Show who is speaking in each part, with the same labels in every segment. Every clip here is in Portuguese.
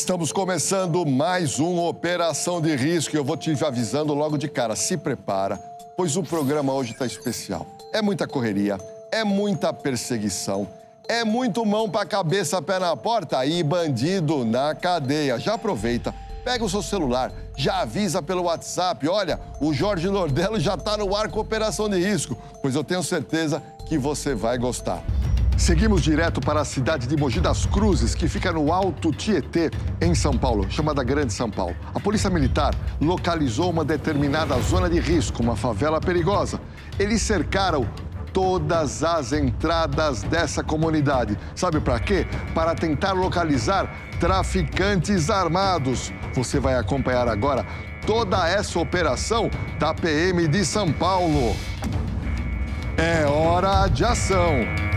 Speaker 1: Estamos começando mais uma operação de risco eu vou te avisando logo de cara. Se prepara, pois o programa hoje está especial. É muita correria, é muita perseguição, é muito mão para cabeça, pé na porta e bandido na cadeia. Já aproveita, pega o seu celular, já avisa pelo WhatsApp. Olha, o Jorge Nordello já está no ar com operação de risco, pois eu tenho certeza que você vai gostar. Seguimos direto para a cidade de Mogi das Cruzes, que fica no Alto Tietê, em São Paulo, chamada Grande São Paulo. A Polícia Militar localizou uma determinada zona de risco, uma favela perigosa. Eles cercaram todas as entradas dessa comunidade. Sabe para quê? Para tentar localizar traficantes armados. Você vai acompanhar agora toda essa operação da PM de São Paulo. É hora de ação.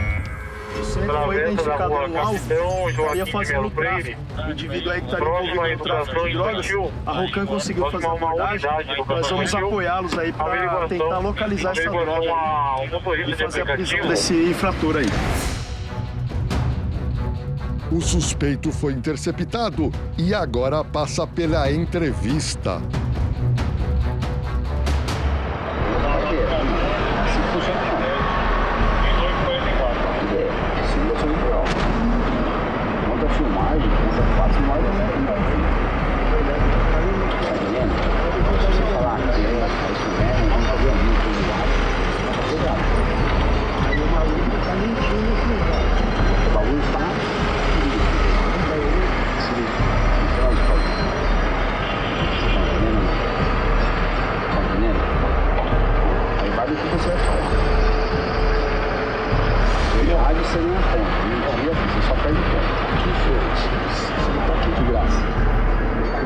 Speaker 2: O centro foi identificado no alvo, estaria fazendo tráfico. O indivíduo aí que estaria envolvido no tráfico de drogas, a Rocan conseguiu fazer a abordagem. Nós vamos apoiá-los aí para tentar localizar essa droga e fazer a prisão desse infrator aí.
Speaker 1: O suspeito foi interceptado e agora passa pela entrevista.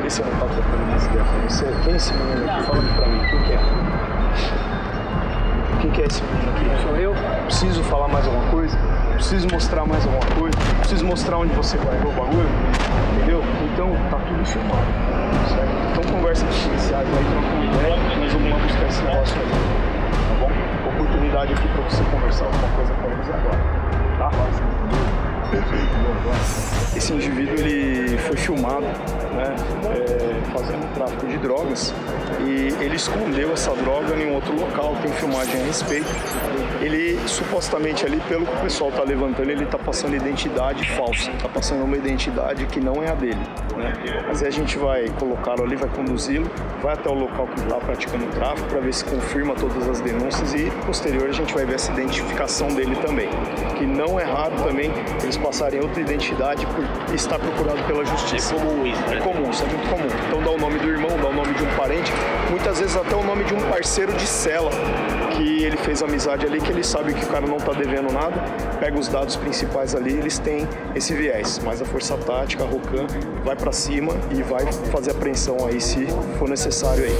Speaker 2: Esse tá trocando mais ideia com você. Quem é esse menino aqui? Fala pra mim, quem que é? Quem que é esse menino aqui? Sou eu. Preciso falar mais alguma coisa? Preciso mostrar mais alguma coisa? Preciso mostrar onde você guardou o bagulho? Entendeu? Então, tá tudo filmado. Certo? Então conversa com os policiais aí, troca uma ideia, nós vamos lá buscar esse negócio aí. Tá bom? Oportunidade aqui pra você conversar alguma coisa com eles agora. Tá? Esse indivíduo ele foi filmado né, é, fazendo tráfico de drogas e ele escondeu essa droga em outro local, tem filmagem a respeito. Ele supostamente ali, pelo que o pessoal está levantando, ele está passando identidade falsa, está passando uma identidade que não é a dele. Né? Mas aí a gente vai colocá-lo ali, vai conduzi-lo, vai até o local que está praticando o tráfico para ver se confirma todas as denúncias e posterior a gente vai ver essa identificação dele também. Que não é raro também eles passarem outra identidade por estar procurado pela justiça.
Speaker 3: É comum isso, né?
Speaker 2: É comum, isso é muito comum. Então dá o nome do irmão, dá o nome de um parente, muitas vezes até o nome de um parceiro de cela que ele fez amizade ali, que ele sabe que o cara não está devendo nada, pega os dados principais ali, eles têm esse viés. Mas a força tática, a Rocan, vai para cima e vai fazer apreensão aí se for necessário aí.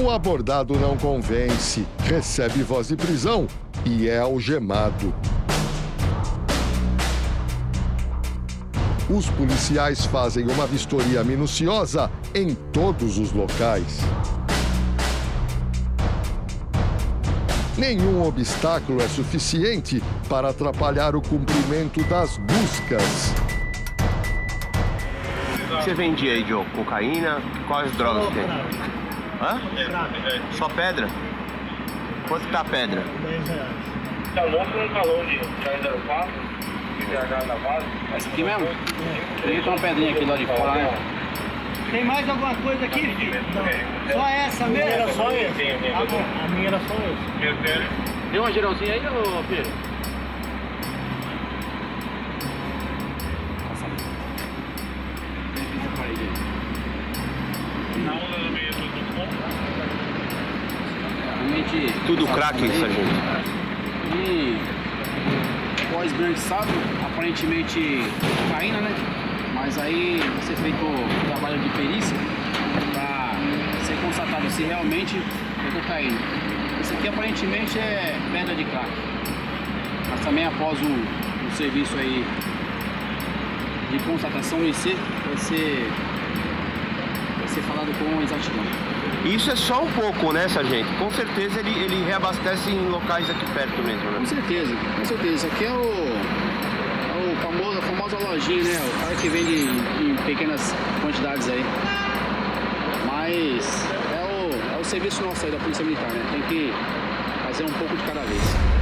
Speaker 1: O abordado não convence, recebe voz de prisão e é algemado. Os policiais fazem uma vistoria minuciosa em todos os locais. Nenhum obstáculo é suficiente para atrapalhar o cumprimento das buscas.
Speaker 3: Você vendia aí, Joe? Cocaína? Quais drogas tem? Hã? Só pedra? Quanto tá a pedra?
Speaker 4: Tá louco no calor de 304, de viajar na base.
Speaker 5: Essa aqui mesmo? Tem uma pedrinha aqui lá de fora, né?
Speaker 6: Tem mais alguma coisa aqui, filho? Só essa mesmo?
Speaker 4: Era só
Speaker 6: bom, a minha era só
Speaker 4: Deus.
Speaker 5: Tem uma geralzinha aí, ô Pedro?
Speaker 4: Na onda do meio do ponto.
Speaker 5: Realmente.
Speaker 3: Tudo crack, sargento.
Speaker 5: E pós grande sábado, aparentemente cocaína, né? Mas aí ser feito o trabalho de perícia para ser constatado se realmente é cocaína. Isso aqui aparentemente é pedra de crack. Mas também após o, o serviço aí de constatação IC, vai ser, vai ser falado com exatidão.
Speaker 3: Isso é só um pouco, né, sargento? Com certeza ele, ele reabastece em locais aqui perto mesmo,
Speaker 5: Com
Speaker 3: né?
Speaker 5: certeza, com certeza. Isso aqui é o, é o famoso, a famosa lojinha, né? O cara que vende em pequenas quantidades aí. Mas é o, é o serviço nosso aí da Polícia Militar, né? Tem que fazer um pouco de cada vez.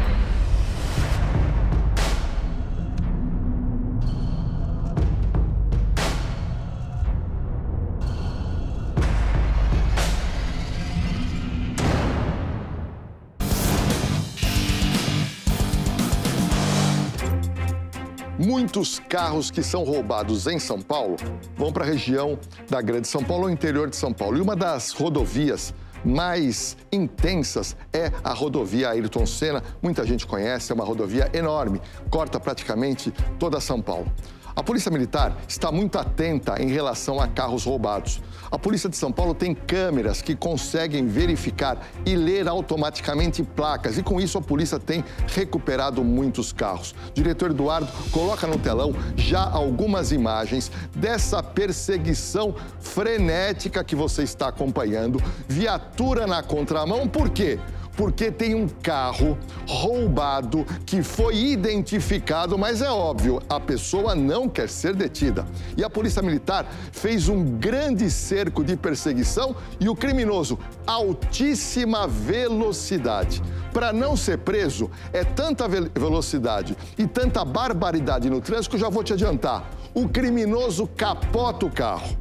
Speaker 1: Muitos carros que são roubados em São Paulo vão para a região da Grande São Paulo ou interior de São Paulo. E uma das rodovias mais intensas é a rodovia Ayrton Senna. Muita gente conhece, é uma rodovia enorme, corta praticamente toda São Paulo. A Polícia Militar está muito atenta em relação a carros roubados. A Polícia de São Paulo tem câmeras que conseguem verificar e ler automaticamente placas e com isso a polícia tem recuperado muitos carros. Diretor Eduardo coloca no telão já algumas imagens dessa perseguição frenética que você está acompanhando, viatura na contramão, por quê? Porque tem um carro roubado que foi identificado, mas é óbvio, a pessoa não quer ser detida. E a Polícia Militar fez um grande cerco de perseguição e o criminoso, altíssima velocidade. Para não ser preso, é tanta velocidade e tanta barbaridade no trânsito que já vou te adiantar. O criminoso capota o carro.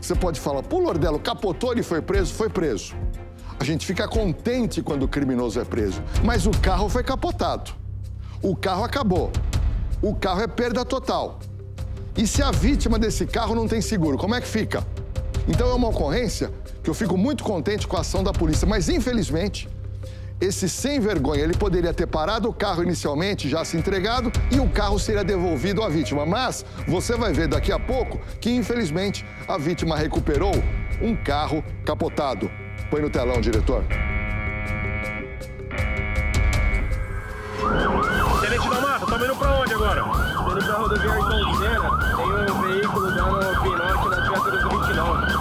Speaker 1: Você pode falar, pô, Lordelo, capotou, ele foi preso? Foi preso. A gente fica contente quando o criminoso é preso, mas o carro foi capotado. O carro acabou. O carro é perda total. E se a vítima desse carro não tem seguro, como é que fica? Então é uma ocorrência que eu fico muito contente com a ação da polícia, mas infelizmente esse sem vergonha, ele poderia ter parado o carro inicialmente, já se entregado, e o carro seria devolvido à vítima. Mas você vai ver daqui a pouco que, infelizmente, a vítima recuperou um carro capotado. Põe no telão, diretor.
Speaker 7: Tenente da Mata, estamos indo pra onde agora?
Speaker 8: Tô indo pra rodoviária Ayrton Senna. Tem um veículo dando pinote nas viaturas do 29.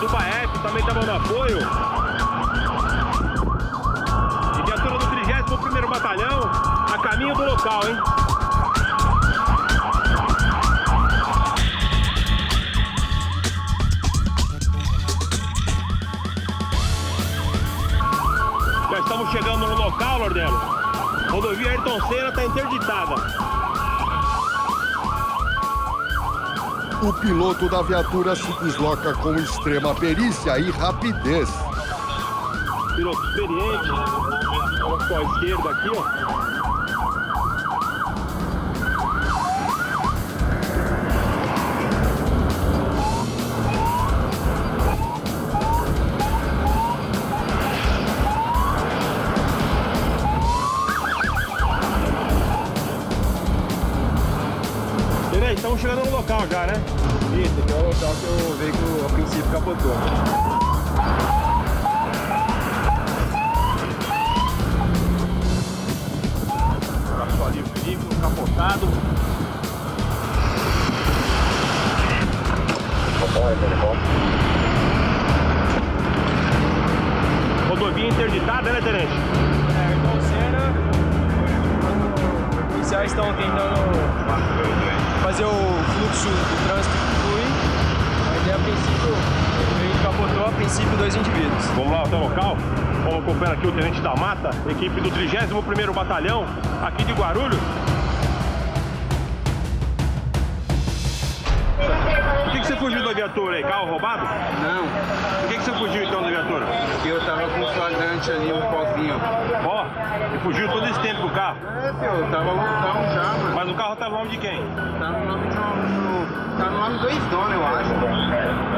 Speaker 7: Do BAEP também estavam no apoio. E viatura do 31º Batalhão a caminho do local, hein? Já estamos chegando no local, Lordelo. Rodovia Ayrton Senna está interditada.
Speaker 1: O piloto da viatura se desloca com extrema perícia e rapidez.
Speaker 7: piloto experiente. Olha só a esquerda aqui, ó.
Speaker 8: Capotou.
Speaker 7: Passou ali o veículo capotado. Rodovia interditada, né, Tenente?
Speaker 8: É, Ayrton Senna. Os policiais estão tentando fazer o fluxo do trânsito fluir. Mas é, a princípio, o veículo capotou, a princípio, dois indivíduos.
Speaker 7: Vamos lá até o local. Vamos acompanhar aqui o Tenente da Mata, equipe do 31º Batalhão, aqui de Guarulhos. Por que, que você fugiu da viatura aí? Carro roubado?
Speaker 8: Não,
Speaker 7: Por que, que você fugiu então da viatura?
Speaker 8: porque eu tava com um flagrante ali, um pozinho.
Speaker 7: Ó, e fugiu todo esse tempo do carro.
Speaker 8: É, filho, eu tava lutando já, mano.
Speaker 7: Mas o carro tava no nome de quem?
Speaker 8: Tá no nome de um. Tá no nome do ex-dono, eu acho.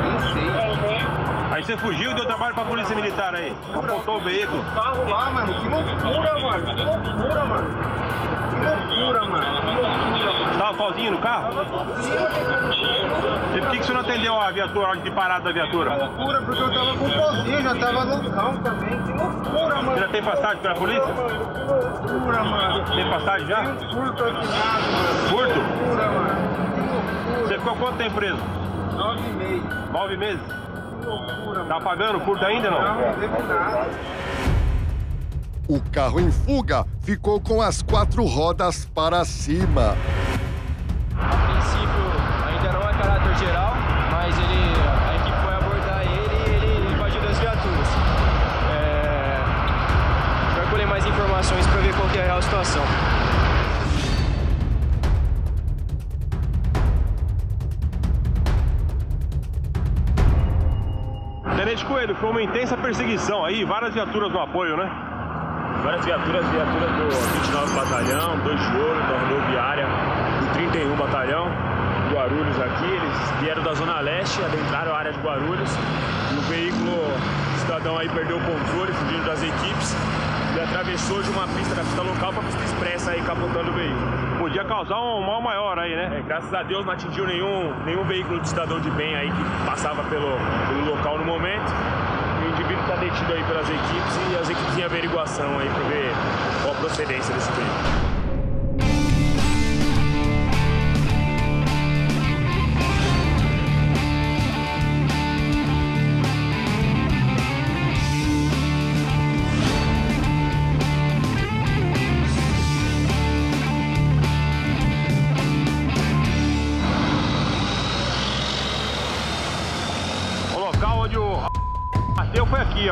Speaker 8: Nem sei.
Speaker 7: Aí você fugiu e deu trabalho pra polícia militar aí. Apontou o veículo.
Speaker 8: Carro lá, mano. Que loucura, mano. Que loucura, mano. Que loucura, mano. Que loucura.
Speaker 7: Você tava sozinho no carro? E por que, que você não atendeu a viatura, a hora de parada da viatura?
Speaker 6: Loucura, porque eu tava com pozinho, já tava loucão também. Que loucura,
Speaker 7: Você
Speaker 6: mano.
Speaker 7: já tem passagem pela polícia?
Speaker 6: Que loucura, mano.
Speaker 7: Tem passagem já?
Speaker 6: Tem um furto aqui mano.
Speaker 7: Curto?
Speaker 6: Que loucura, mano. Que loucura.
Speaker 7: Você ficou quanto tempo preso?
Speaker 6: Nove e meio.
Speaker 7: Nove meses?
Speaker 6: Loucura,
Speaker 7: Tá pagando curto ainda
Speaker 6: Não,
Speaker 7: não?
Speaker 6: não nada.
Speaker 1: O carro em fuga ficou com as quatro rodas para cima.
Speaker 8: A princípio ainda não é caráter geral, mas ele, a equipe foi abordar ele e ele invadiu das viaturas. É, vai colher mais informações para ver qual que é a real situação.
Speaker 7: Coelho, foi uma intensa perseguição aí, várias viaturas no apoio, né?
Speaker 9: Várias viaturas, viaturas do 29 Batalhão, 2 de Ouro, da rodoviária, do 31 Batalhão, Guarulhos aqui. Eles vieram da Zona Leste, adentraram a área de Guarulhos. E o veículo, cidadão aí perdeu o controle, fugindo das equipes. E atravessou de uma pista da pista local para a pista expressa aí, capotando o veículo.
Speaker 7: Podia causar um mal maior aí, né?
Speaker 9: É, graças a Deus não atingiu nenhum, nenhum veículo de cidadão de bem aí que passava pelo, pelo local no momento. O indivíduo está detido aí pelas equipes e as equipes em averiguação aí para ver qual a procedência desse veículo.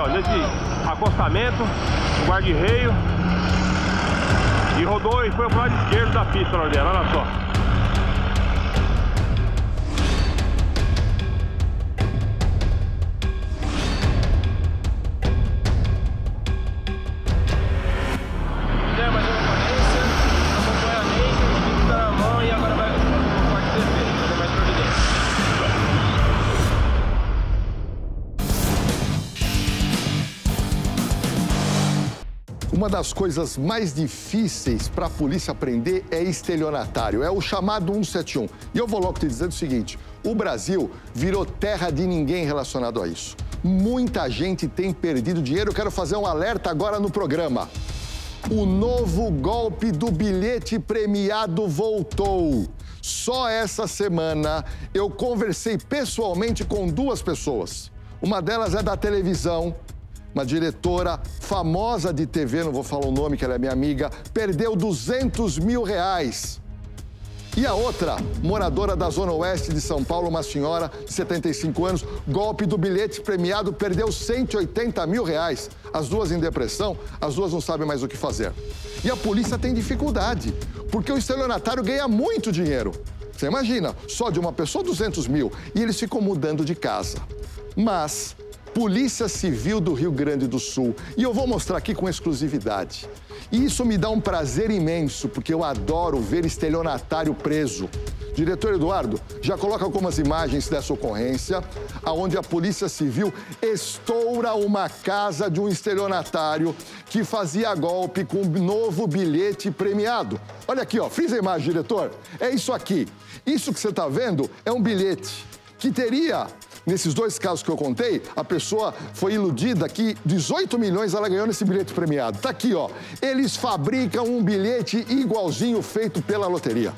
Speaker 7: Ó, nesse acostamento, guarda-reio. E rodou e foi pro lado esquerdo da pista, Nordelo, olha só.
Speaker 8: Uma
Speaker 1: das coisas mais difíceis para a polícia prender é estelionatário, é o chamado 171. E eu vou logo te dizer o seguinte: o Brasil virou terra de ninguém relacionado a isso. Muita gente tem perdido dinheiro. Eu quero fazer um alerta agora no programa. O novo golpe do bilhete premiado voltou. Só essa semana eu conversei pessoalmente com duas pessoas. Uma delas é da televisão, uma diretora famosa de TV, não vou falar o nome, que ela é minha amiga, perdeu 200 mil reais. E a outra, moradora da Zona Oeste de São Paulo, uma senhora de 75 anos, golpe do bilhete premiado, perdeu 180 mil reais. As duas em depressão, as duas não sabem mais o que fazer. E a polícia tem dificuldade, porque o estelionatário ganha muito dinheiro. Você imagina, só de uma pessoa 200 mil, e eles ficam mudando de casa. Mas, Polícia Civil do Rio Grande do Sul, e eu vou mostrar aqui com exclusividade. E isso me dá um prazer imenso, porque eu adoro ver estelionatário preso. Diretor Eduardo, já coloca algumas imagens dessa ocorrência, aonde a Polícia Civil estoura uma casa de um estelionatário que fazia golpe com um novo bilhete premiado. Olha aqui, ó, fiz a imagem, diretor. É isso aqui. Isso que você está vendo é um bilhete que teria Nesses dois casos que eu contei, a pessoa foi iludida que 18 milhões ela ganhou nesse bilhete premiado. Tá aqui, ó. Eles fabricam um bilhete igualzinho feito pela loteria.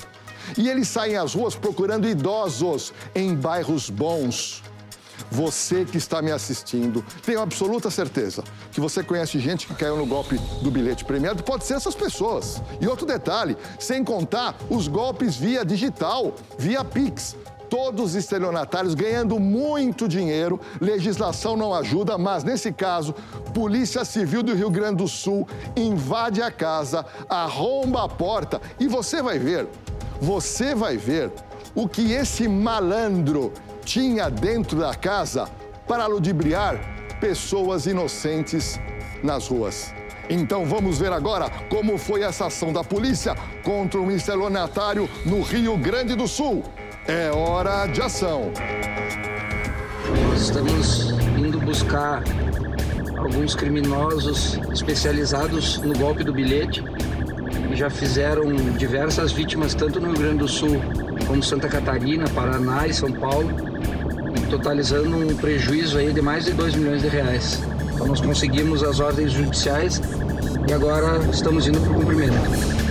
Speaker 1: E eles saem às ruas procurando idosos em bairros bons. Você que está me assistindo, tenho absoluta certeza que você conhece gente que caiu no golpe do bilhete premiado. Pode ser essas pessoas. E outro detalhe, sem contar os golpes via digital, via Pix todos os estelionatários ganhando muito dinheiro. Legislação não ajuda, mas nesse caso, Polícia Civil do Rio Grande do Sul invade a casa, arromba a porta e você vai ver, você vai ver o que esse malandro tinha dentro da casa para ludibriar pessoas inocentes nas ruas. Então vamos ver agora como foi essa ação da polícia contra um estelionatário no Rio Grande do Sul. É hora de ação.
Speaker 10: Estamos indo buscar alguns criminosos especializados no golpe do bilhete que já fizeram diversas vítimas tanto no Rio Grande do Sul como Santa Catarina, Paraná e São Paulo, totalizando um prejuízo aí de mais de 2 milhões de reais. Então nós conseguimos as ordens judiciais e agora estamos indo para o cumprimento.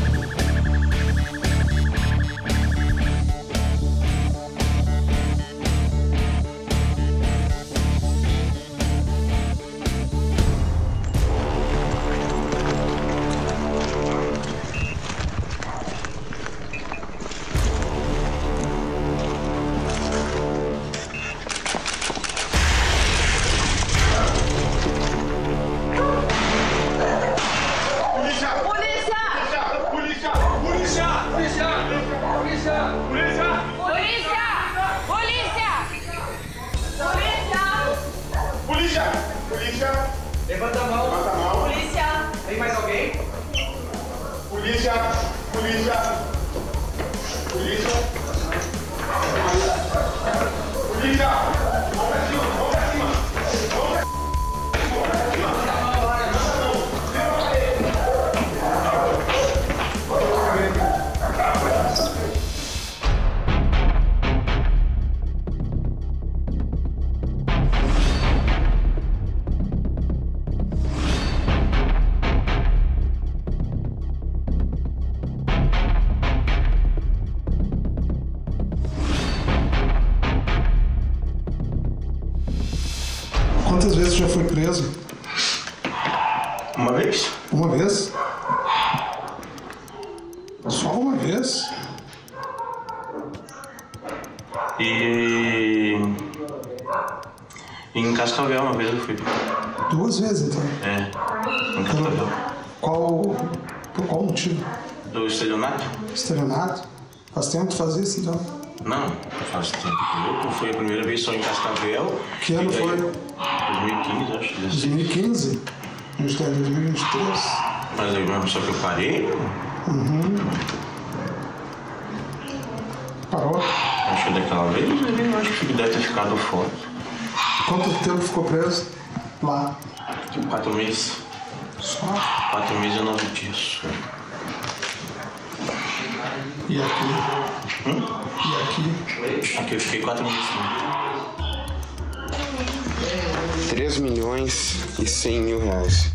Speaker 11: Quantas
Speaker 12: Em Cascavel, uma vez eu fui.
Speaker 11: Duas vezes, então.
Speaker 12: É, em Cascavel.
Speaker 11: Qual. Por qual motivo?
Speaker 12: Do estelionato?
Speaker 11: Estelionato? Faz tempo que tu faz isso, então?
Speaker 12: Não, faz tempo. Eu fui a primeira vez só em Cascavel.
Speaker 11: Que ano
Speaker 12: daí-
Speaker 11: foi?
Speaker 12: 2015, acho.
Speaker 11: 2015? A gente tá em 2023.
Speaker 12: Mas aí mesmo, só que eu parei.
Speaker 11: Uhum. Parou?
Speaker 12: Acho que daquela vez ele acho que deve ter ficado fora.
Speaker 11: Quanto tempo ficou preso? Lá.
Speaker 12: Tipo, quatro meses.
Speaker 11: Só?
Speaker 12: Quatro meses e nove dias.
Speaker 11: E aqui?
Speaker 12: Hum?
Speaker 11: E aqui?
Speaker 12: Aqui eu fiquei quatro meses.
Speaker 13: 3 milhões e 100 mil reais.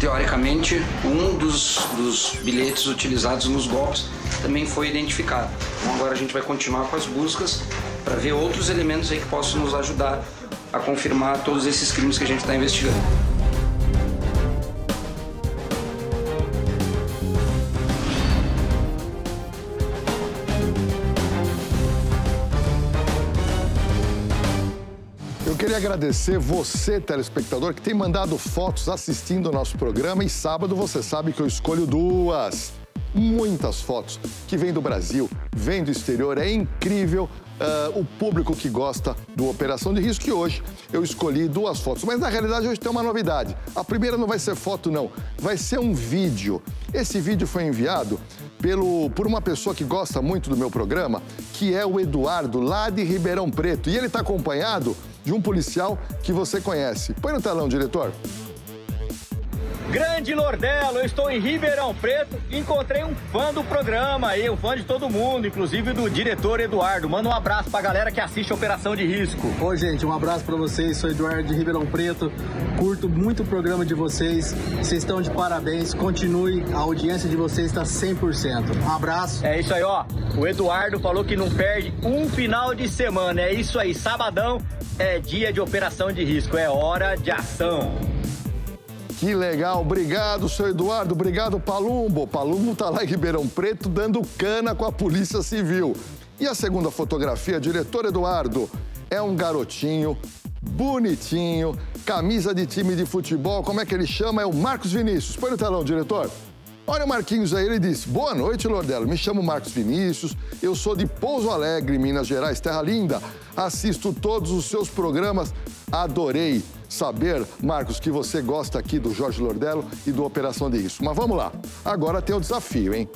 Speaker 10: Teoricamente, um dos, dos bilhetes utilizados nos golpes também foi identificado. Então agora a gente vai continuar com as buscas para ver outros elementos aí que possam nos ajudar a confirmar todos esses crimes que a gente está investigando.
Speaker 1: Eu queria agradecer você, telespectador, que tem mandado fotos assistindo o nosso programa e sábado você sabe que eu escolho duas. Muitas fotos que vêm do Brasil, vêm do exterior. É incrível ah, o público que gosta do Operação de Risco e hoje eu escolhi duas fotos. Mas na realidade hoje tem uma novidade. A primeira não vai ser foto, não. Vai ser um vídeo. Esse vídeo foi enviado pelo, por uma pessoa que gosta muito do meu programa, que é o Eduardo, lá de Ribeirão Preto. E ele está acompanhado de um policial que você conhece. Põe no telão, diretor.
Speaker 14: Grande Lordelo, eu estou em Ribeirão Preto e encontrei um fã do programa aí, um fã de todo mundo, inclusive do diretor Eduardo. Manda um abraço pra galera que assiste Operação de Risco.
Speaker 5: Oi, gente, um abraço pra vocês. Sou Eduardo de Ribeirão Preto. Curto muito o programa de vocês. Vocês estão de parabéns. Continue, a audiência de vocês está 100%. Um abraço.
Speaker 14: É isso aí, ó. O Eduardo falou que não perde um final de semana. É isso aí, sabadão é dia de Operação de Risco, é hora de ação.
Speaker 1: Que legal, obrigado, seu Eduardo, obrigado, Palumbo. Palumbo tá lá em Ribeirão Preto dando cana com a Polícia Civil. E a segunda fotografia, diretor Eduardo, é um garotinho bonitinho, camisa de time de futebol, como é que ele chama? É o Marcos Vinícius. Põe no telão, diretor. Olha o Marquinhos aí, ele disse: Boa noite, Lordelo. Me chamo Marcos Vinícius, eu sou de Pouso Alegre, Minas Gerais, terra linda. Assisto todos os seus programas. Adorei saber, Marcos, que você gosta aqui do Jorge Lordelo e do Operação de Risco. Mas vamos lá. Agora tem o desafio, hein?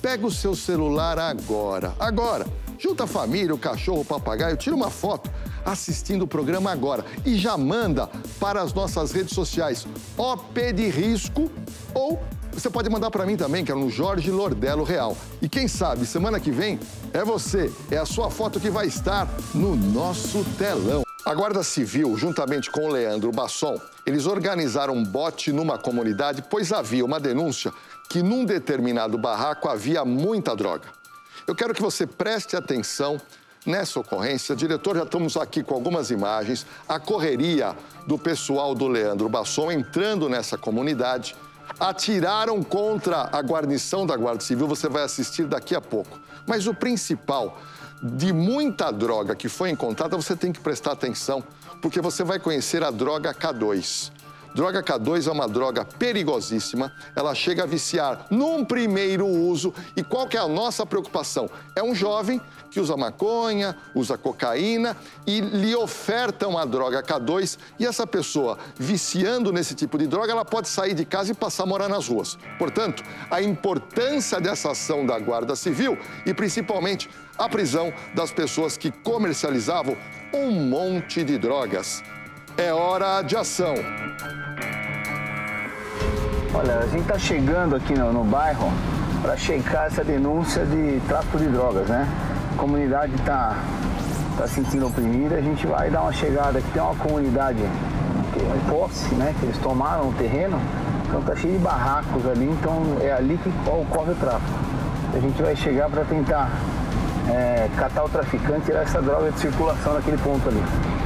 Speaker 1: Pega o seu celular agora. Agora. Junta a família, o cachorro, o papagaio, tira uma foto assistindo o programa agora. E já manda para as nossas redes sociais, OP de Risco ou você pode mandar para mim também, que é no Jorge Lordelo Real. E quem sabe, semana que vem, é você, é a sua foto que vai estar no nosso telão. A Guarda Civil, juntamente com o Leandro Basson, eles organizaram um bote numa comunidade, pois havia uma denúncia que num determinado barraco havia muita droga. Eu quero que você preste atenção nessa ocorrência. Diretor, já estamos aqui com algumas imagens, a correria do pessoal do Leandro Basson entrando nessa comunidade. Atiraram contra a guarnição da Guarda Civil, você vai assistir daqui a pouco. Mas o principal de muita droga que foi encontrada, você tem que prestar atenção, porque você vai conhecer a droga K2. Droga K2 é uma droga perigosíssima, ela chega a viciar num primeiro uso. E qual que é a nossa preocupação? É um jovem que usa maconha, usa cocaína e lhe ofertam a droga K2 e essa pessoa, viciando nesse tipo de droga, ela pode sair de casa e passar a morar nas ruas. Portanto, a importância dessa ação da Guarda Civil e principalmente a prisão das pessoas que comercializavam um monte de drogas. É hora de ação.
Speaker 15: Olha, a gente está chegando aqui no, no bairro para checar essa denúncia de tráfico de drogas, né? A comunidade está tá se sentindo oprimida, a gente vai dar uma chegada aqui. Tem uma comunidade que é um posse, né? Que eles tomaram o terreno, então tá cheio de barracos ali, então é ali que ocorre o tráfico. A gente vai chegar para tentar é, catar o traficante e tirar essa droga de circulação naquele ponto ali.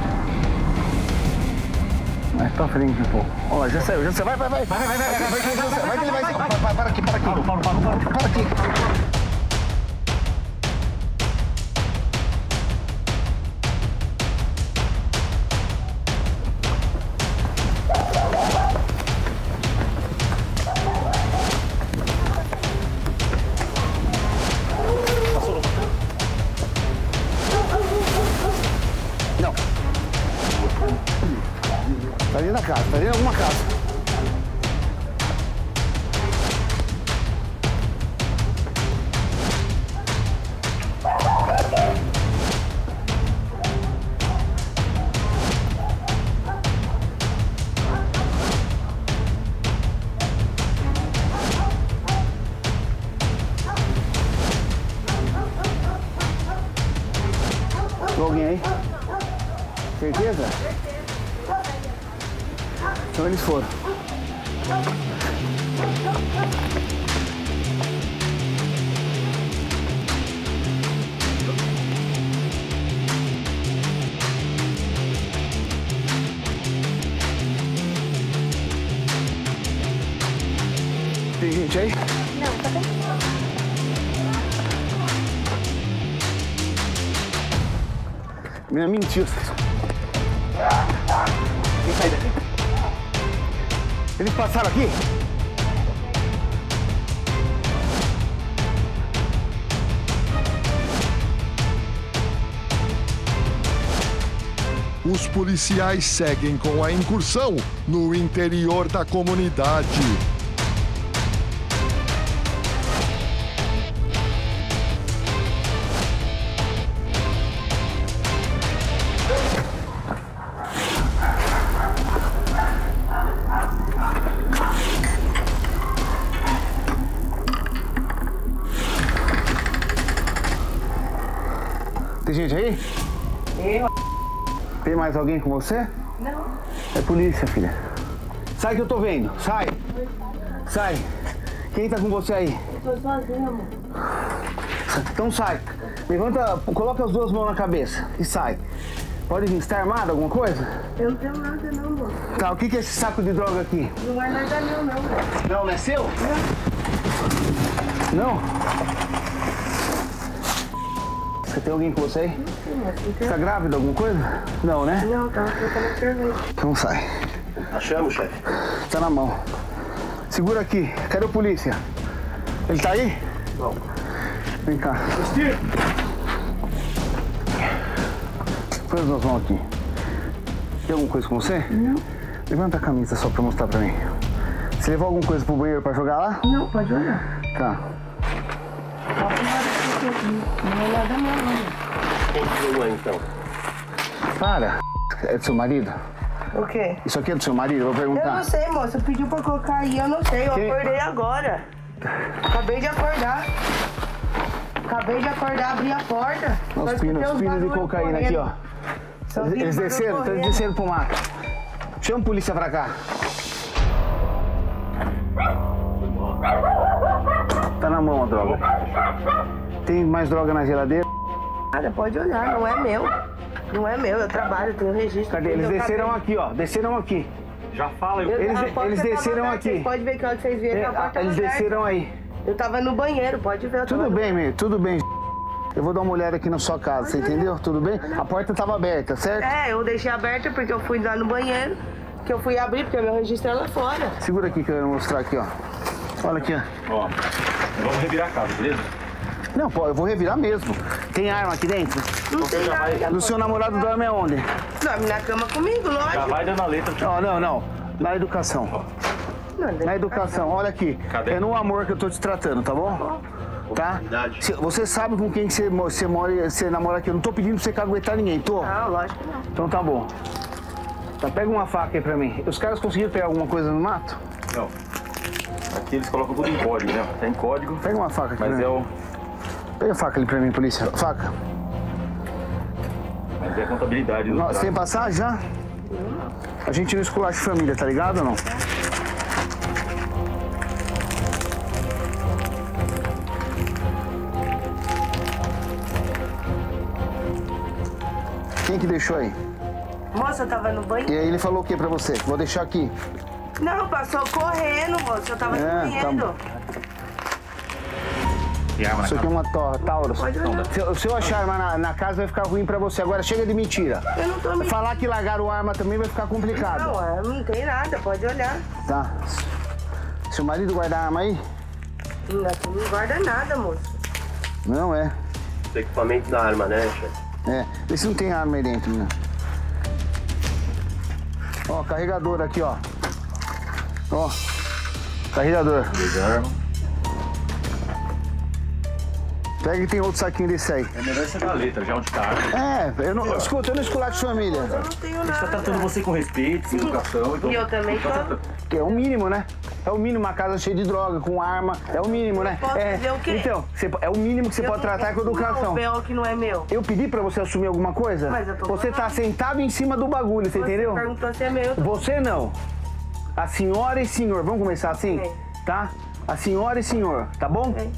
Speaker 15: Mais pra frente um pouco. Olha já saiu, já saiu. Vai, vai, vai. Vai, vai, vai, vai, vai, vai, vai, vai, vai. Para, aqui, para aqui. Para aqui. Daqui? Eles passaram aqui?
Speaker 1: Os policiais seguem com a incursão no interior da comunidade.
Speaker 15: Gente aí?
Speaker 16: Eu.
Speaker 15: Tem mais alguém com você?
Speaker 16: Não.
Speaker 15: É polícia, filha. Sai que eu tô vendo. Sai. Sai. Quem tá com você aí?
Speaker 16: Eu tô sozinha, amor.
Speaker 15: Então sai. Levanta, coloca as duas mãos na cabeça e sai. Pode vir. Você tá armado alguma coisa?
Speaker 16: Eu não tenho nada, não, amor.
Speaker 15: Tá, o que que é esse saco de droga aqui?
Speaker 16: Não é nada meu, não.
Speaker 15: Não, não é seu?
Speaker 16: Não.
Speaker 15: Não? Tem alguém com você aí? Você tá grávida, alguma coisa? Não, né?
Speaker 16: Não, tava trocando sorvete.
Speaker 15: Então sai.
Speaker 13: Achamos, chefe.
Speaker 15: Tá na mão. Segura aqui. Cadê o polícia? Ele tá aí?
Speaker 13: Não.
Speaker 15: Vem cá. Põe as duas mãos aqui. Tem alguma coisa com você?
Speaker 16: Não.
Speaker 15: Levanta a camisa só pra mostrar pra mim. Você levou alguma coisa pro banheiro pra jogar lá?
Speaker 16: Não, pode olhar.
Speaker 15: Tá.
Speaker 16: Não é nada meu, não.
Speaker 13: Continua então.
Speaker 15: Para. É do seu marido?
Speaker 16: O quê?
Speaker 15: Isso aqui é do seu marido? Eu vou
Speaker 16: Eu
Speaker 15: perguntar.
Speaker 16: não sei, moça. Pediu pra colocar aí, eu não sei. Eu acordei agora. Acabei de acordar. Acabei de acordar, abri a porta.
Speaker 15: Os pinos,
Speaker 16: uns
Speaker 15: pinos de cocaína aqui, ó.
Speaker 16: Só
Speaker 15: Eles, desceram, eles desceram pro mato. Chama a polícia pra cá. Tá na mão a droga. Tem mais droga na geladeira?
Speaker 16: Nada, pode olhar, não é meu. Não é meu, eu trabalho, tenho registro.
Speaker 15: Cadê? Eles desceram
Speaker 16: acabei-
Speaker 15: aqui, ó. Desceram aqui.
Speaker 9: Já fala,
Speaker 16: Eu-
Speaker 15: Eles, eles desceram
Speaker 16: aberta,
Speaker 15: aqui.
Speaker 16: Vocês podem ver que a hora que vocês viram
Speaker 15: É,
Speaker 16: a porta
Speaker 15: eles
Speaker 16: tava aberta.
Speaker 15: desceram aí.
Speaker 16: Eu tava no banheiro, pode ver.
Speaker 15: Tudo
Speaker 16: no-
Speaker 15: bem, meu, tudo bem. Eu vou dar uma olhada aqui na sua casa, você entendeu? Tudo bem? A porta tava aberta, certo?
Speaker 16: É, eu deixei aberta porque eu fui lá no banheiro, que eu fui abrir porque meu registro é lá fora.
Speaker 15: Segura aqui que eu vou mostrar aqui, ó. Olha aqui, ó.
Speaker 9: Ó, vamos revirar a casa, beleza?
Speaker 15: Não, pô, eu vou revirar mesmo. Tem arma aqui dentro?
Speaker 16: Não tem nada.
Speaker 15: O seu namorado dorme aonde?
Speaker 16: Dorme na cama comigo, lógico.
Speaker 9: dando a letra.
Speaker 15: Não, não, não. Na educação. Na educação, olha aqui. É no amor que eu tô te tratando, tá bom? Tá? Você sabe com quem que você, você mora, você namora aqui. Eu não tô pedindo pra você caguetar ninguém, tô?
Speaker 16: Não, lógico que não.
Speaker 15: Então tá bom. Tá, pega uma faca aí pra mim. Os caras conseguiram pegar alguma coisa no mato?
Speaker 9: Não. Aqui eles colocam tudo em código, né? Tá em código.
Speaker 15: Pega uma faca aqui
Speaker 9: Mas
Speaker 15: pra
Speaker 9: é o.
Speaker 15: Pega a faca ali pra mim, polícia. Faca.
Speaker 9: Mas é a contabilidade do
Speaker 15: Não,
Speaker 9: tráfico.
Speaker 15: sem passar já? A gente não esculacha família, tá ligado ou não? Quem que deixou aí?
Speaker 16: Moça, eu tava no
Speaker 15: E
Speaker 16: banheiro.
Speaker 15: aí ele falou o que pra você? Vou deixar aqui.
Speaker 16: Não, passou correndo, moça. Eu tava
Speaker 15: É,
Speaker 16: no
Speaker 15: tá
Speaker 9: arma
Speaker 15: Isso aqui é uma to- Taurus. Se, eu- se eu achar arma na, na casa, vai ficar ruim pra você. Agora chega de mentira.
Speaker 16: Eu não tô mentindo.
Speaker 15: Falar que largaram arma também vai ficar complicado.
Speaker 16: Não, é, não tem nada, pode olhar.
Speaker 15: Tá. Seu marido guarda arma aí?
Speaker 16: Não, aqui não guarda nada, moço.
Speaker 15: Não é.
Speaker 3: Do equipamento da arma, né, chefe?
Speaker 15: É. Vê se não tem arma aí dentro, né? Ó, carregador aqui, ó. Ó. Carregador. Pega que tem outro saquinho desse aí.
Speaker 9: É melhor você dar a letra, já onde tá.
Speaker 15: É, eu não. Escuta, eu não esculacho família.
Speaker 16: Eu não tenho
Speaker 9: Está
Speaker 16: nada.
Speaker 9: tratando você com respeito, com educação. Então...
Speaker 16: E eu também tô.
Speaker 15: Que é o mínimo, né? É o mínimo, uma casa cheia de droga, com arma. É o mínimo, né?
Speaker 16: posso
Speaker 15: é,
Speaker 16: dizer o quê?
Speaker 15: Então, você- é o mínimo que você
Speaker 16: Eu
Speaker 15: pode
Speaker 16: não
Speaker 15: tratar com educação.
Speaker 16: B.O. que não é meu.
Speaker 15: Eu pedi pra você assumir alguma coisa?
Speaker 16: Mas eu tô
Speaker 15: Você tá
Speaker 16: falando.
Speaker 15: sentado em cima do bagulho, você, entendeu?
Speaker 16: perguntou se é meu.
Speaker 15: Você não. A senhora e senhor. Vamos começar assim?
Speaker 16: Ok.
Speaker 15: Tá? A senhora e senhor, tá bom?
Speaker 16: Ok.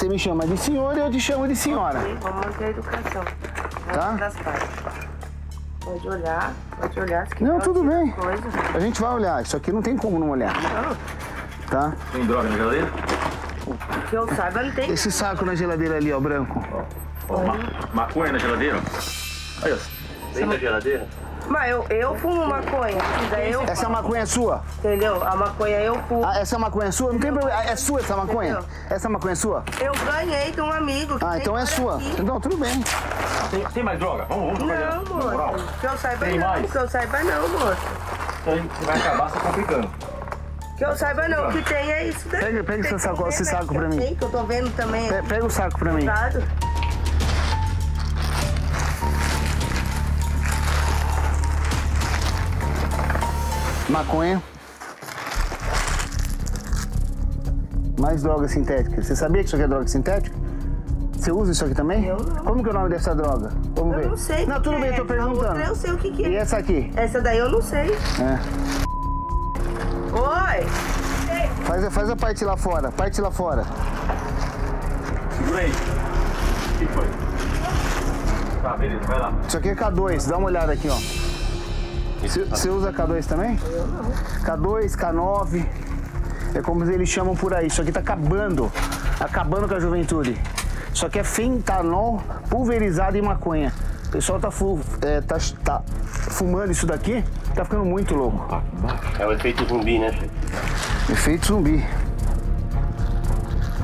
Speaker 15: Você me chama de senhor e eu te chamo de senhora.
Speaker 16: Vamos manter a educação.
Speaker 15: Tá.
Speaker 16: Das partes. Pode olhar, pode olhar. Se
Speaker 15: Não, tudo bem.
Speaker 16: Coisa.
Speaker 15: A gente vai olhar. Isso aqui não tem como não olhar.
Speaker 16: Não,
Speaker 15: Tá?
Speaker 9: Tem droga na geladeira?
Speaker 16: que eu saiba, não tem.
Speaker 15: Esse saco na geladeira ali, ó, branco.
Speaker 9: Ó, ma maconha na geladeira? ó. Aí, ó.
Speaker 3: Dentro da geladeira?
Speaker 16: Mas eu, eu fumo maconha. Daí eu
Speaker 15: Essa maconha é sua?
Speaker 16: Entendeu? A maconha eu fumo.
Speaker 15: Ah, essa maconha é sua? Não tem problema. É sua essa maconha?
Speaker 16: Entendeu?
Speaker 15: Essa maconha é sua?
Speaker 16: Eu ganhei de um amigo. que
Speaker 15: Ah, então é sua.
Speaker 16: aqui.
Speaker 15: Não, tudo bem.
Speaker 9: Tem, tem mais droga? Vamos, vamos.
Speaker 16: Não, moço. Que eu saiba
Speaker 9: Tem
Speaker 16: não.
Speaker 9: mais?
Speaker 16: Que eu saiba não, moço.
Speaker 9: Então a gente vai acabar se complicando.
Speaker 16: Que eu saiba não. O que tem é isso daí.
Speaker 15: Pega- pega esse saco- esse saco pra mim.
Speaker 16: que eu tô vendo também.
Speaker 15: Pe- Pega o saco pra mim.
Speaker 16: Cuidado.
Speaker 15: Maconha. Mais droga sintética. Você sabia que isso aqui é droga sintética? Você usa isso aqui também?
Speaker 16: Eu não.
Speaker 15: Como que é o nome dessa droga? Vamos ver.
Speaker 16: Eu não sei.
Speaker 15: Não,
Speaker 16: que
Speaker 15: tudo
Speaker 16: que
Speaker 15: bem,
Speaker 16: é.
Speaker 15: tô perguntando.
Speaker 16: A eu sei o que, que é.
Speaker 15: E essa aqui?
Speaker 16: Essa daí eu não sei.
Speaker 15: É.
Speaker 16: Oi!
Speaker 15: Faz, faz a parte lá fora. Parte lá fora.
Speaker 9: Segura aí. O que foi? Tá, beleza, vai lá.
Speaker 15: Isso aqui é K2. Dá uma olhada aqui, ó. Você usa K2 também? Eu não. K2, K9. É como eles chamam por aí. Isso aqui tá acabando. Acabando com a juventude. Isso aqui é fentanol pulverizado em maconha. O pessoal tá, fu- é, tá, tá fumando isso daqui, tá ficando muito louco.
Speaker 3: É o efeito zumbi, né, chefe?
Speaker 15: Efeito zumbi.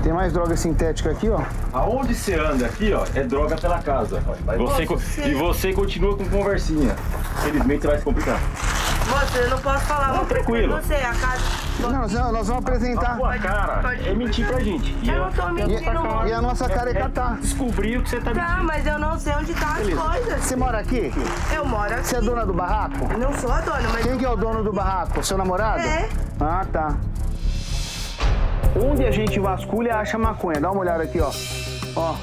Speaker 15: Tem mais droga sintética aqui, ó.
Speaker 9: Aonde você anda aqui, ó, é droga pela casa. Você e você continua com conversinha. Felizmente você vai se complicar.
Speaker 16: Moça, eu não posso falar
Speaker 9: Não, tranquilo.
Speaker 16: Não sei, a casa.
Speaker 15: Não, nós, nós vamos apresentar.
Speaker 9: A cara é mentir pra gente.
Speaker 16: Eu não tô mentindo,
Speaker 15: E, e a nossa cara é catar.
Speaker 9: Descobrir o que você tá
Speaker 16: Tá, mas eu não sei onde tá as coisas.
Speaker 15: Você mora aqui?
Speaker 16: Eu moro aqui.
Speaker 15: Você é dona do barraco?
Speaker 16: Não sou a dona, mas.
Speaker 15: Quem que é o dono do barraco? Seu namorado?
Speaker 16: É.
Speaker 15: Ah, tá. Onde a gente vasculha, acha maconha. Dá uma olhada aqui, ó. Ó.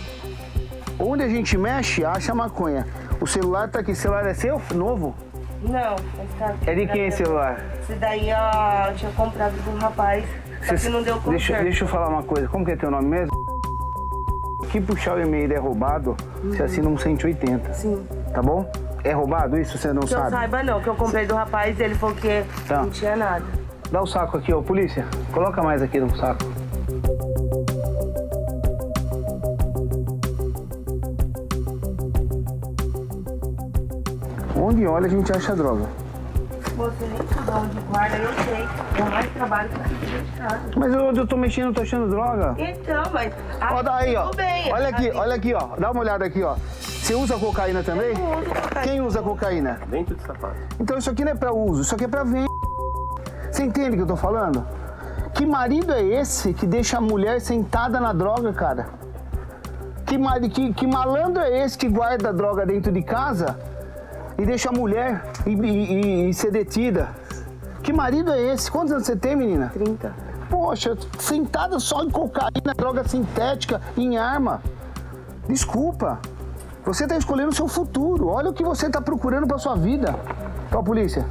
Speaker 15: Onde a gente mexe, acha maconha. O celular tá aqui. O celular é seu? Novo?
Speaker 16: Não, esse tá aqui.
Speaker 15: É de quem esse celular?
Speaker 16: Esse daí, ó, eu tinha comprado um rapaz. Só que não deu conserto.
Speaker 15: deixa, deixa eu falar uma coisa. Como que é teu nome mesmo? Que puxar o e-mail é roubado, você assina um 180.
Speaker 16: Sim.
Speaker 15: Tá bom? É roubado isso? Você não
Speaker 16: Que eu
Speaker 15: sabe?
Speaker 16: saiba não, que eu comprei do rapaz ele falou que
Speaker 15: Tá.
Speaker 16: não tinha nada.
Speaker 15: Dá o saco aqui, ó. Polícia, coloca mais aqui no saco. Onde olha, a gente acha droga.
Speaker 16: Você nem sabe onde guarda, eu sei. Eu mais trabalho aqui de casa.
Speaker 15: Mas onde eu tô mexendo, eu tô achando droga.
Speaker 16: Então, mas.
Speaker 15: Ó, daí, ó.
Speaker 16: tudo bem,
Speaker 15: Olha aqui,
Speaker 16: assim,
Speaker 15: olha aqui, ó. Dá uma olhada aqui, ó. Você usa cocaína também? Quem usa cocaína?
Speaker 3: Dentro de sapato.
Speaker 15: Então isso aqui não é pra uso, isso aqui é pra venda. Você entende o que eu tô falando? Que marido é esse que deixa a mulher sentada na droga, cara? Que, que, que malandro é esse que guarda a droga dentro de casa e deixa a mulher e, e- e- ser detida? Que marido é esse? Quantos anos você tem, menina?
Speaker 16: 30.
Speaker 15: Poxa, sentada só em cocaína, droga sintética, em arma. Desculpa. Você está escolhendo o seu futuro. Olha o que você está procurando para sua vida. Ó, polícia.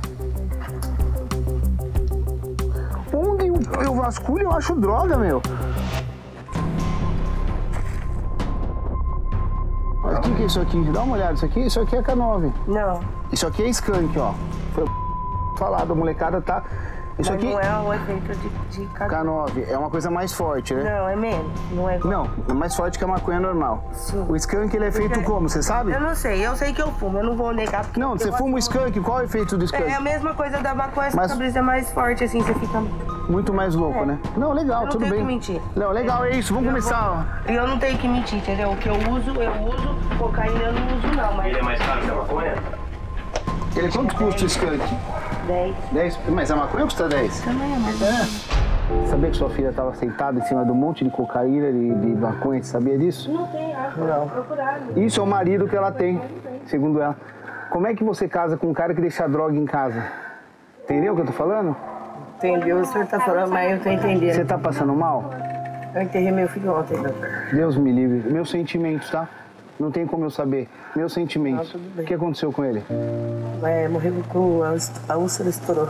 Speaker 15: Onde eu- eu vasculho, eu acho droga, meu. O que, que é isso aqui? Dá uma olhada, isso aqui, isso aqui é K9.
Speaker 16: Não.
Speaker 15: Isso aqui é skunk, ó. Foi falado, a molecada tá. Isso
Speaker 16: mas
Speaker 15: aqui.
Speaker 16: não é o efeito de, de cada...
Speaker 15: K9 é uma coisa mais forte, né?
Speaker 16: Não, é menos. Não é igual.
Speaker 15: Não, é mais forte que a maconha normal.
Speaker 16: Sim.
Speaker 15: O skunk ele é feito
Speaker 16: Porque-
Speaker 15: como, você sabe?
Speaker 16: Eu não sei, eu sei que eu fumo, eu não vou negar. Porque
Speaker 15: Não, você fuma o skunk, qual é o efeito do skunk?
Speaker 16: É a mesma coisa da maconha, só
Speaker 15: Mas-
Speaker 16: que a brisa é mais forte, assim, você fica...
Speaker 15: Muito mais louco,
Speaker 16: É.
Speaker 15: né? Não, legal,
Speaker 16: Eu não
Speaker 15: tudo
Speaker 16: tenho
Speaker 15: bem.
Speaker 16: que mentir.
Speaker 15: Não, legal, é isso, vamos
Speaker 16: Eu
Speaker 15: começar.
Speaker 16: vou- E eu não tenho que mentir, entendeu? O que eu uso, eu uso. Cocaína eu não uso, não, mas...
Speaker 3: Ele é mais caro que a maconha?
Speaker 15: Ele quanto custa o skunk?
Speaker 16: 10.
Speaker 15: 10? Mas a maconha custa 10?
Speaker 16: Também é mais.
Speaker 15: É. Sabia que sua filha estava sentada em cima de um monte de cocaína, de, de maconha, você sabia disso?
Speaker 16: Não tem, acho.
Speaker 15: Não.
Speaker 16: Procurado.
Speaker 15: Isso é o marido que ela tem, segundo ela. Como é que você casa com um cara que deixa droga em casa? Entendeu o que eu tô falando?
Speaker 16: Entendi, o senhor tá falando, mas eu tô entendendo.
Speaker 15: Você tá passando mal?
Speaker 16: Eu enterrei meu filho ontem, doutor.
Speaker 15: Deus me livre. Meus sentimentos, tá? Não tem como eu saber. Meus sentimentos.
Speaker 16: Ah.
Speaker 15: O que aconteceu com ele?
Speaker 16: É, morreu com a, a úlcera estourou.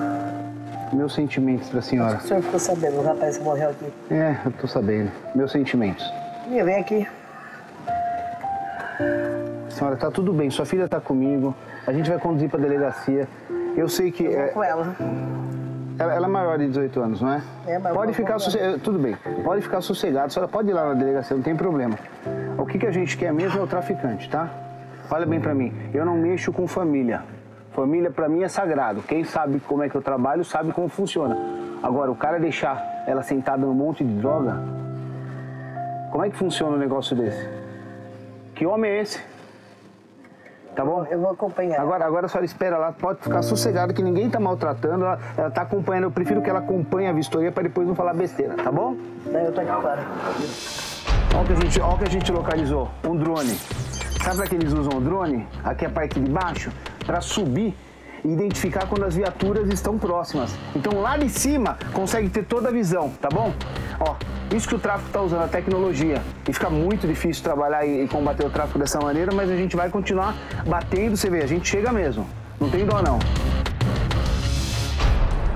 Speaker 15: Meus sentimentos pra senhora.
Speaker 16: O senhor ficou sabendo, o rapaz que morreu aqui.
Speaker 15: É, eu tô sabendo. Meus sentimentos.
Speaker 16: Ih, vem aqui.
Speaker 15: Senhora, tá tudo bem. Sua filha tá comigo. A gente vai conduzir pra delegacia. Eu sei que.
Speaker 16: Eu
Speaker 15: é,
Speaker 16: com ela.
Speaker 15: ela, ela é maior de 18 anos, não é?
Speaker 16: É, mas
Speaker 15: Pode ficar sossegado. Tudo bem. Pode ficar sossegado. A senhora pode ir lá na delegacia, não tem problema. O que, que a gente quer mesmo é o traficante, tá? Olha bem pra mim. Eu não mexo com família. Família pra mim é sagrado. Quem sabe como é que eu trabalho sabe como funciona. Agora, o cara deixar ela sentada num monte de droga. Como é que funciona um negócio desse? Que homem é esse? Tá bom?
Speaker 16: Eu vou acompanhar.
Speaker 15: Agora, agora a senhora espera lá, pode ficar sossegada que ninguém tá maltratando. Ela, ela tá acompanhando. Eu prefiro que ela acompanhe a vistoria para depois não falar besteira, tá bom?
Speaker 16: Daí eu tô aqui fora.
Speaker 15: Olha o que a gente, o que a gente localizou, um drone. Sabe para que eles usam o drone? Aqui é a parte de baixo, para subir e identificar quando as viaturas estão próximas. Então lá de cima consegue ter toda a visão, tá bom? Ó, isso que o tráfico está usando, a tecnologia. E fica muito difícil trabalhar e, e combater o tráfico dessa maneira, mas a gente vai continuar batendo, você vê, a gente chega mesmo. Não tem dó não.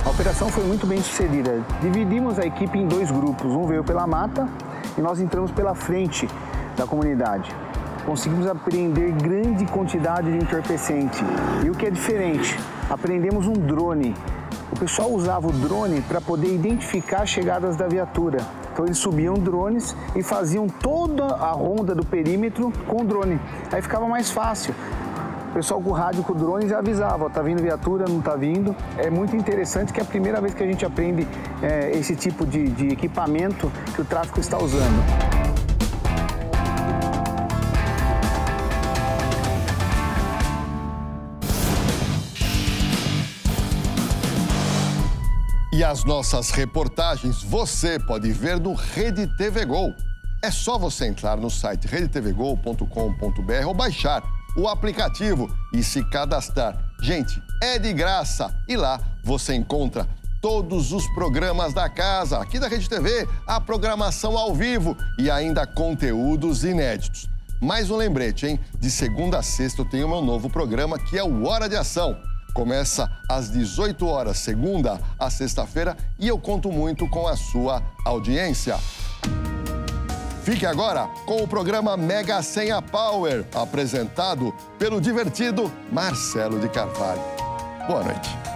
Speaker 15: A operação foi muito bem sucedida. Dividimos a equipe em dois grupos. Um veio pela mata e nós entramos pela frente da comunidade. Conseguimos apreender grande quantidade de entorpecente. E o que é diferente, aprendemos um drone. O pessoal usava o drone para poder identificar as chegadas da viatura. Então eles subiam drones e faziam toda a ronda do perímetro com o drone. Aí ficava mais fácil. O pessoal com o rádio com o drone já avisava, ó, tá vindo viatura, não tá vindo. É muito interessante que é a primeira vez que a gente aprende é, esse tipo de, de equipamento que o tráfico está usando.
Speaker 1: E as nossas reportagens você pode ver no Rede TV Gol. É só você entrar no site redetvgol.com.br ou baixar o aplicativo e se cadastrar. Gente, é de graça e lá você encontra todos os programas da casa, aqui da Rede TV, a programação ao vivo e ainda conteúdos inéditos. Mais um lembrete, hein? De segunda a sexta eu tenho meu novo programa que é o Hora de Ação. Começa às 18 horas, segunda a sexta-feira, e eu conto muito com a sua audiência. Fique agora com o programa Mega Senha Power, apresentado pelo divertido Marcelo de Carvalho. Boa noite.